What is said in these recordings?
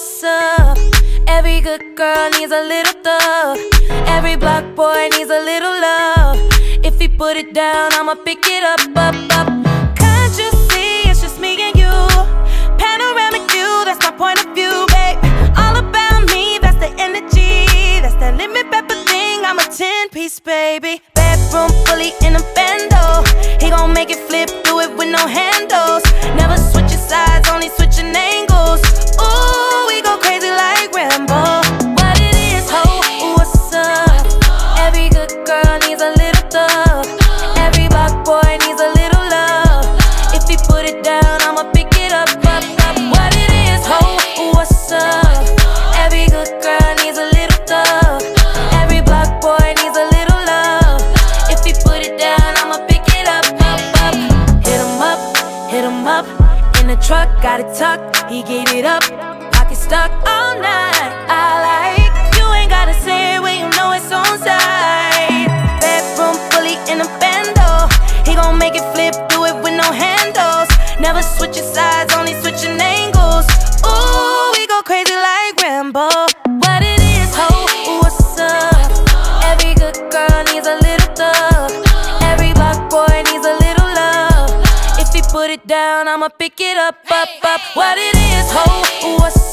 what's up? Every good girl needs a little thug. Every block boy needs a little love. If he put it down, I'ma pick it up, up, up. I'ma pick it up, up, up. What it is, ho? What's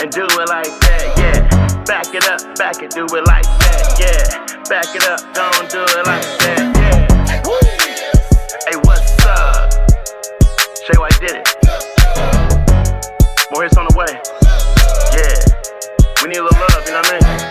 and do it like that, yeah. Back it up, back it, do it like that, yeah. Back it up, don't do it like that, yeah. Hey, what's up? Shay White did it. More hits on the way. Yeah. We need a little love, you know what I mean?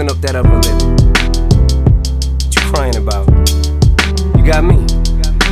Up that upper lip. What you crying about? You got me.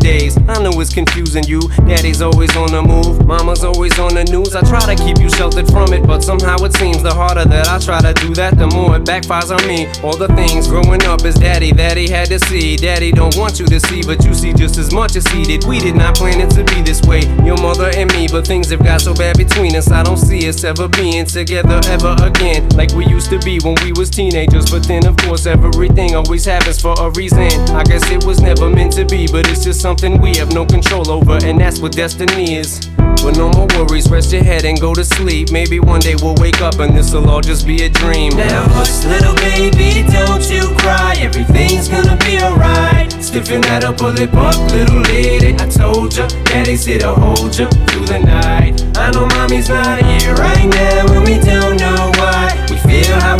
daze. I know it's confusing you. Daddy's always on the move, mama's always on the news. I try to keep you sheltered from it, but somehow it seems the harder that I try to do that, the more it backfires on me. All the things growing up is daddy that he had to see. Daddy don't want you to see, but you see just as much as he did. We did not plan it to be this way, your mother and me, but things have got so bad between us. I don't see us ever being together ever again, like we used to be when we was teenagers. But then, of course, everything always happens for a reason. I guess it was never meant to be, but it's just something we have no control over, and that's what destiny is. But no more worries, rest your head and go to sleep. Maybe one day we'll wake up and this'll all just be a dream. Now hush, little baby, don't you cry. Everything's gonna be alright. Stiffen that upper lip up, little lady. I told ya, daddy's here to hold ya through the night. I know mommy's not here right now, and we don't know why. We feel how.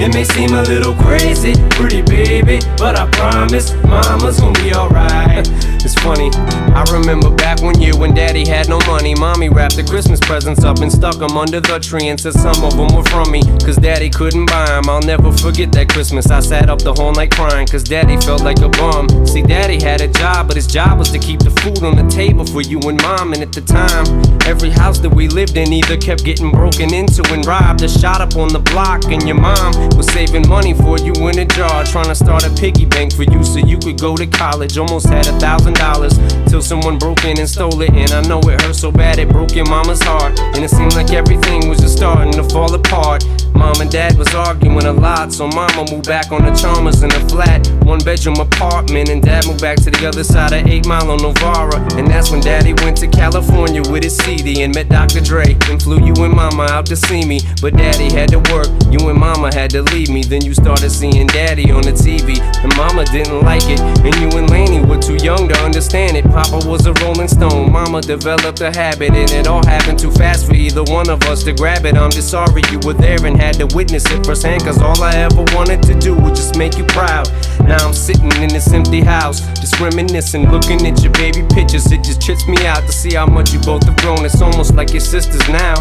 It may seem a little crazy, pretty baby, but I promise mama's gonna be alright. It's funny, I remember back one year when daddy had no money. Mommy wrapped the Christmas presents up and stuck them under the tree and said some of them were from me. Cause daddy couldn't buy them. I'll never forget that Christmas. I sat up the whole night crying cause daddy felt like a bum. See, daddy had a job, but his job was to keep the food on the table for you and mom. And at the time, every house that we lived in either kept getting broken into and robbed or shot up on the block. And your mom was saving money for you in a jar, trying to start a piggy bank for you so you could go to college. Almost had a thousand dollars till someone broke in and stole it. And I know it hurt so bad it broke your mama's heart. And it seemed like everything was just starting to fall apart. Mom and dad was arguing a lot, so mama moved back on the Chalmers in a flat, one bedroom apartment. And dad moved back to the other side of 8 Mile on Novara. And that's when daddy went to California with his CD and met Dr. Dre. And flew you and mama out to see me. But daddy had to work, you and mama had to leave me. Then you started seeing daddy on the TV, and mama didn't like it. And you and Lainie were too young to understand it. Papa was a rolling stone, mama developed a habit, and it all happened too fast for either one of us to grab it. I'm just sorry you were there and had to witness it firsthand, cause all I ever wanted to do was just make you proud. Now I'm sitting in this empty house, just reminiscing, looking at your baby pictures. It just trips me out to see how much you both have grown. It's almost like your sisters now.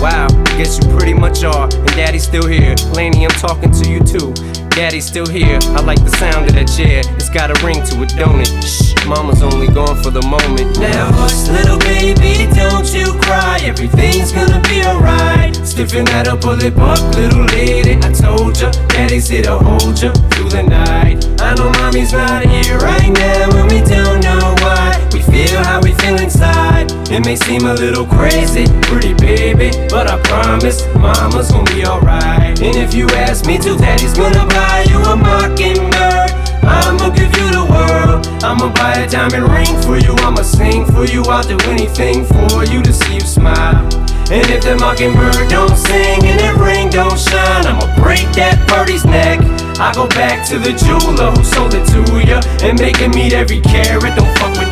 Wow, guess you pretty much are. And daddy's still here. Lainie, I'm talking to you too. Daddy's still here. I like the sound of that chair. It's got a ring to it, don't it? Shh, mama's only gone for the moment. Now hush, little baby, don't you cry. Everything's gonna be alright. Stiffen that up, pull it up, little lady. I told ya, daddy's here to hold ya through the night. I know mommy's not here right now, and we don't know It may seem a little crazy, pretty baby, but I promise mama's gonna be alright. And if you ask me to, daddy's gonna buy you a mockingbird. I'ma give you the world. I'ma buy a diamond ring for you. I'ma sing for you. I'll do anything for you to see you smile. And if the mockingbird don't sing and that ring don't shine, I'ma break that birdie's neck. I go back to the jeweler who sold it to ya and make him meet every carat. Don't fuck with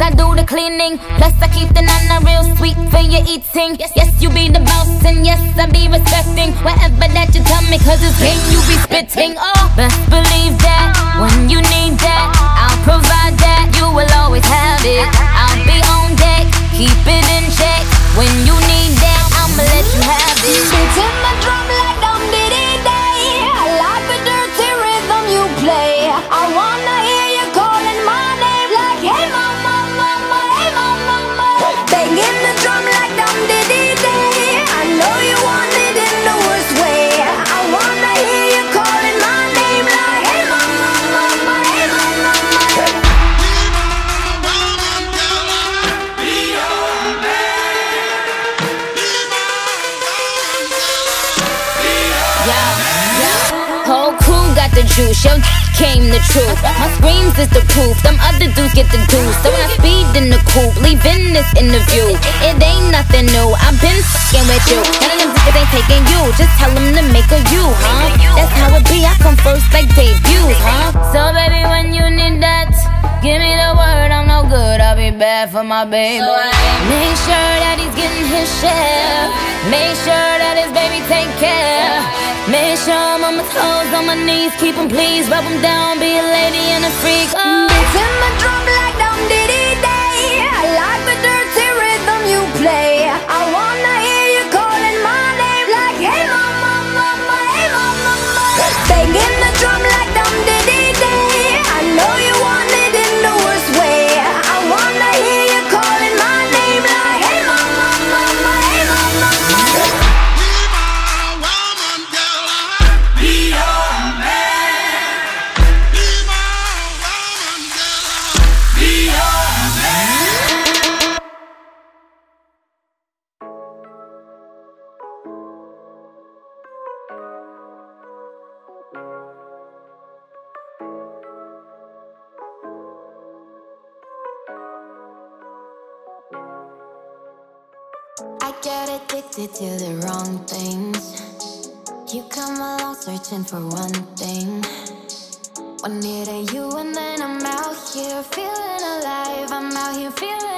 I do the cleaning. Plus, I keep the nana real sweet for your eating. Yes, yes, you be the boss, and yes, I be respecting whatever that you tell me, cause it's game you be spitting. Oh, best believe that when you need that, I'll provide that. You will always have it. I'll be on deck, keep it in check. When you need that, I'ma let you have it. The juice, yo came the truth. My screams is the proof, them other dudes get the dues. So I speed in the coupe, leaving this interview. It ain't nothing new, I've been fucking with you. None of them niggas ain't taking you, just tell them to make a you, huh? That's how it be, I come first like debuts, huh? So baby, when you need that, give me the word, I'm no good, I'll be bad for my baby. So Make sure that he's getting his share. Make sure that his baby take care. Make sure I'm on my toes, on my knees, keep him please, rub him down, be a lady and a freak. Oh. Beating my drum addicted to the wrong things. You come along searching for one thing. One minute you and then I'm out here feeling alive. I'm out here feeling